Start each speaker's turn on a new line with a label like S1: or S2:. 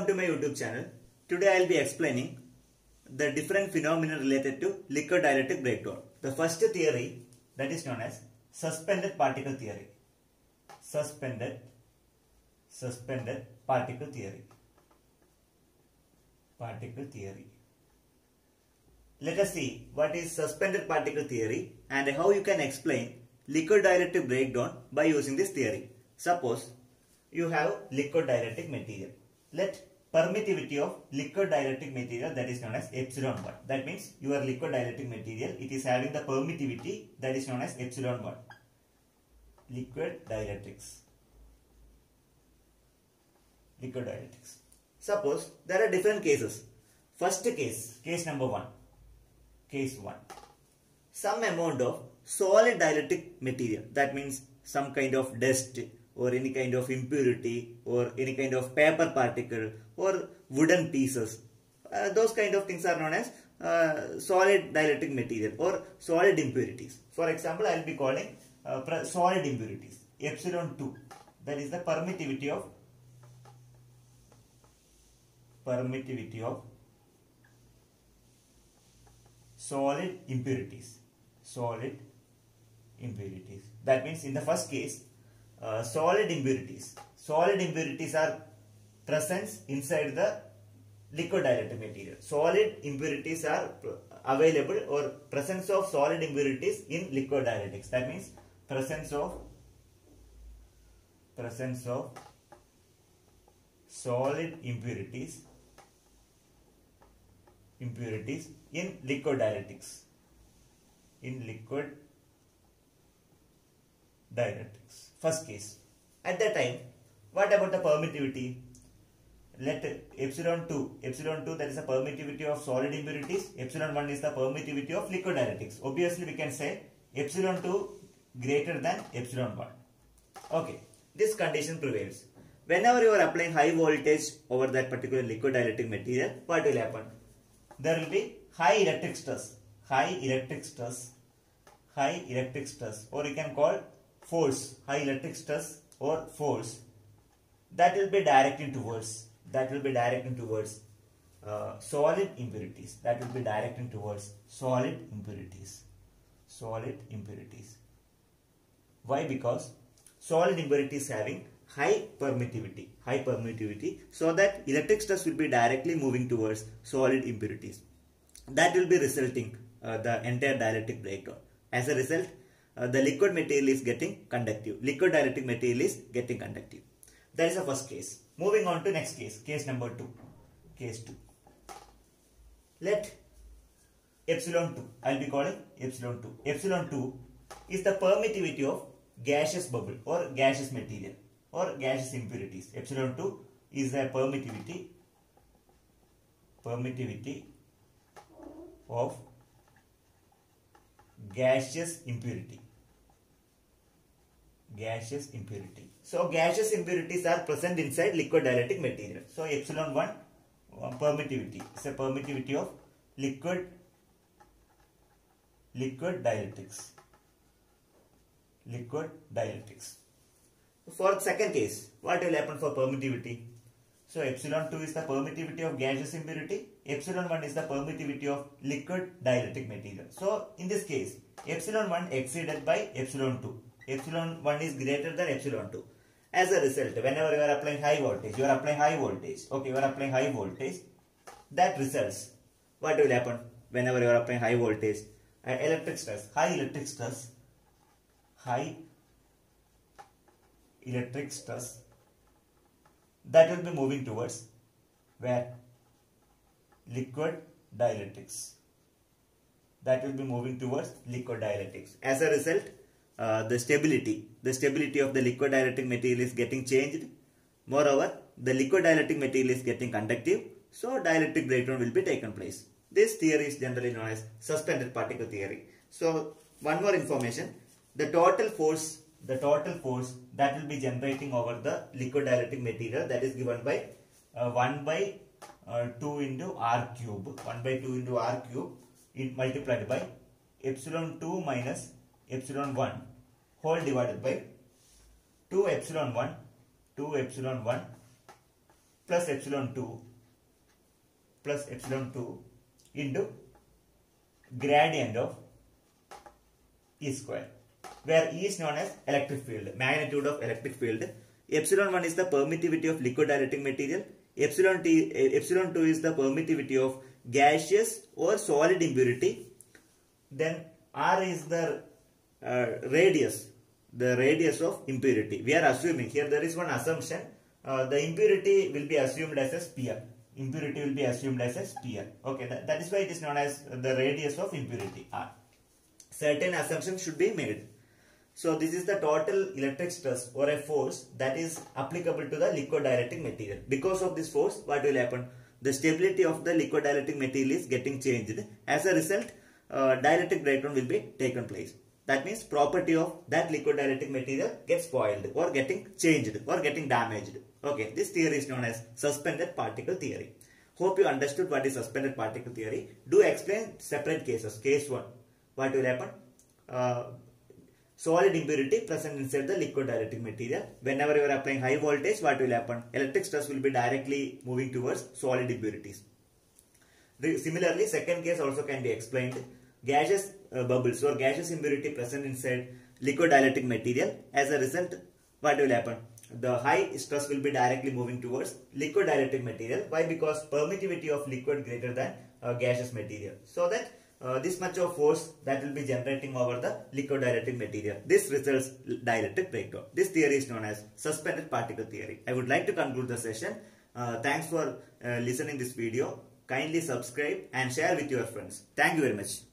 S1: Welcome to my YouTube channel. Today I will be explaining the different phenomena related to liquid dielectric breakdown. The first theory that is known as suspended particle theory. Suspended suspended particle theory. Particle theory. Let us see what is suspended particle theory and how you can explain liquid dielectric breakdown by using this theory. Suppose you have liquid dielectric material. Let permittivity of liquid dielectric material that is known as epsilon 1. That means your liquid dielectric material it is having the permittivity that is known as epsilon 1. Liquid dielectrics. Liquid dielectrics. Suppose there are different cases. First case, case number 1. Case 1. Some amount of solid dielectric material that means some kind of dust or any kind of impurity or any kind of paper particle or wooden pieces. Uh, those kind of things are known as uh, solid dielectric material or solid impurities. For example, I will be calling uh, solid impurities epsilon 2 that is the permittivity of permittivity of solid impurities solid impurities that means in the first case uh, solid impurities. Solid impurities are present inside the liquid dielectric material. Solid impurities are available or presence of solid impurities in liquid dielectrics. That means presence of presence of solid impurities impurities in liquid dielectrics in liquid dielectrics. First case. At that time, what about the permittivity? Let epsilon 2, epsilon 2 that is the permittivity of solid impurities, epsilon 1 is the permittivity of liquid dielectrics. Obviously we can say epsilon 2 greater than epsilon 1. Okay, this condition prevails. Whenever you are applying high voltage over that particular liquid dielectric material, what will happen? There will be high electric stress, high electric stress, high electric stress or you can call force, high electric stress or force that will be directing towards, that will be directing towards uh, solid impurities, that will be directing towards solid impurities, solid impurities. Why? Because solid impurities having high permittivity, high permittivity so that electric stress will be directly moving towards solid impurities. That will be resulting uh, the entire dielectric breakdown. As a result, uh, the liquid material is getting conductive. Liquid dielectric material is getting conductive. That is the first case. Moving on to next case, case number 2. Case 2. Let epsilon 2, I will be calling epsilon 2. Epsilon 2 is the permittivity of gaseous bubble or gaseous material or gaseous impurities. Epsilon 2 is the permittivity, permittivity of gaseous impurity gaseous impurity so gaseous impurities are present inside liquid dielectric material so epsilon 1 uh, permittivity is a permittivity of liquid liquid dielectrics liquid dielectrics for second case what will happen for permittivity so epsilon 2 is the permittivity of gaseous impurity. Epsilon 1 is the permittivity of liquid dielectric material. So in this case, epsilon 1 exceeded by epsilon 2. Epsilon 1 is greater than epsilon 2. As a result, whenever you are applying high voltage, you are applying high voltage. Okay, you are applying high voltage. That results, what will happen whenever you are applying high voltage? Uh, electric stress, high electric stress, high electric stress that will be moving towards where liquid dielectrics that will be moving towards liquid dielectrics as a result uh, the stability the stability of the liquid dielectric material is getting changed. Moreover the liquid dielectric material is getting conductive so dielectric breakdown will be taken place. This theory is generally known as suspended particle theory. So one more information. The total force the total force that will be generating over the liquid dielectric material that is given by uh, 1 by uh, 2 into r cube 1 by 2 into r cube it multiplied by epsilon 2 minus epsilon 1 whole divided by 2 epsilon 1 2 epsilon 1 plus epsilon 2 plus epsilon 2 into gradient of E square where E is known as electric field, magnitude of electric field. Epsilon 1 is the permittivity of liquid dielectric material. Epsilon, T, epsilon 2 is the permittivity of gaseous or solid impurity. Then R is the uh, radius, the radius of impurity. We are assuming here there is one assumption. Uh, the impurity will be assumed as a sphere. Impurity will be assumed as a sphere. Okay, that, that is why it is known as the radius of impurity R. Certain assumptions should be made. So this is the total electric stress or a force that is applicable to the liquid dielectric material. Because of this force, what will happen? The stability of the liquid dielectric material is getting changed. As a result, uh, dielectric breakdown will be taken place. That means property of that liquid dielectric material gets spoiled or getting changed or getting damaged. Okay, this theory is known as suspended particle theory. Hope you understood what is suspended particle theory. Do explain separate cases. Case 1. What will happen? Uh, solid impurity present inside the liquid dielectric material. Whenever you are applying high voltage, what will happen? Electric stress will be directly moving towards solid impurities. Similarly, second case also can be explained. Gaseous uh, bubbles or gaseous impurity present inside liquid dielectric material. As a result, what will happen? The high stress will be directly moving towards liquid dielectric material. Why? Because permittivity of liquid greater than uh, gaseous material. So that uh, this much of force that will be generating over the liquid dielectric material. This results dielectric breakdown. This theory is known as suspended particle theory. I would like to conclude the session. Uh, thanks for uh, listening this video. Kindly subscribe and share with your friends. Thank you very much.